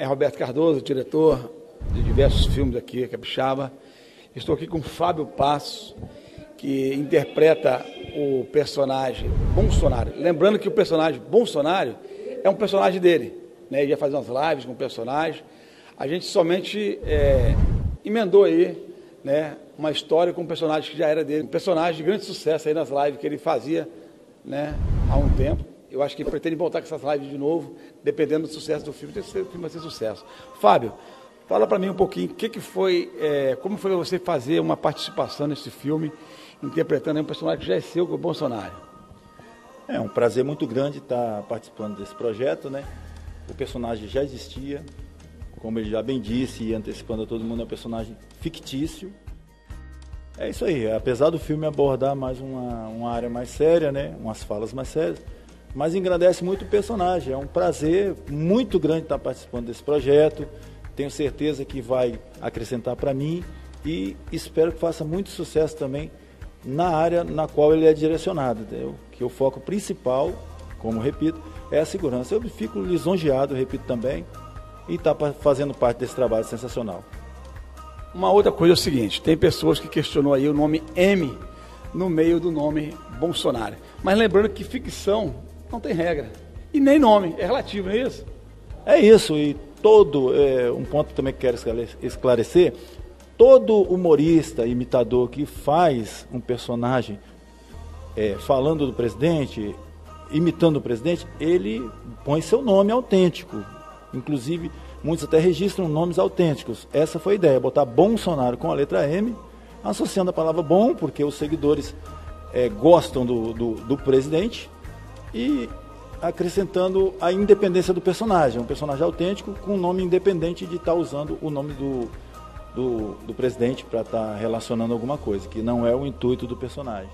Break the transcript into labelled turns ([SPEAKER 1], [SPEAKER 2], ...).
[SPEAKER 1] é Roberto Cardoso, diretor de diversos filmes aqui, Capixaba. Estou aqui com Fábio Passos, que interpreta o personagem Bolsonaro. Lembrando que o personagem Bolsonaro é um personagem dele. Né? Ele ia fazer umas lives com o personagem. A gente somente é, emendou aí né, uma história com um personagem que já era dele. Um personagem de grande sucesso aí nas lives que ele fazia né, há um tempo. Eu acho que pretende voltar com essas lives de novo, dependendo do sucesso do filme. O filme vai ser sucesso. Fábio, fala para mim um pouquinho, que, que foi, é, como foi você fazer uma participação nesse filme, interpretando um personagem que já é seu, com o Bolsonaro?
[SPEAKER 2] É um prazer muito grande estar participando desse projeto, né? O personagem já existia, como ele já bem disse e antecipando a todo mundo, é um personagem fictício. É isso aí, apesar do filme abordar mais uma, uma área mais séria, né, umas falas mais sérias, mas engrandece muito o personagem. É um prazer muito grande estar participando desse projeto. Tenho certeza que vai acrescentar para mim e espero que faça muito sucesso também na área na qual ele é direcionado, entendeu? que o foco principal, como repito, é a segurança. Eu fico lisonjeado, repito também, e está fazendo parte desse trabalho sensacional.
[SPEAKER 1] Uma outra coisa é o seguinte, tem pessoas que questionou aí o nome M no meio do nome Bolsonaro. Mas lembrando que ficção não tem regra. E nem nome, é relativo, não é isso?
[SPEAKER 2] É isso, e todo, é, um ponto também que quero esclarecer, todo humorista, imitador que faz um personagem é, falando do presidente, imitando o presidente, ele põe seu nome autêntico. Inclusive, muitos até registram nomes autênticos. Essa foi a ideia, botar Bolsonaro com a letra M, associando a palavra bom, porque os seguidores é, gostam do, do, do, presidente, e acrescentando a independência do personagem, um personagem autêntico com um nome independente de estar tá usando o nome do, do, do presidente para estar tá relacionando alguma coisa, que não é o intuito do personagem.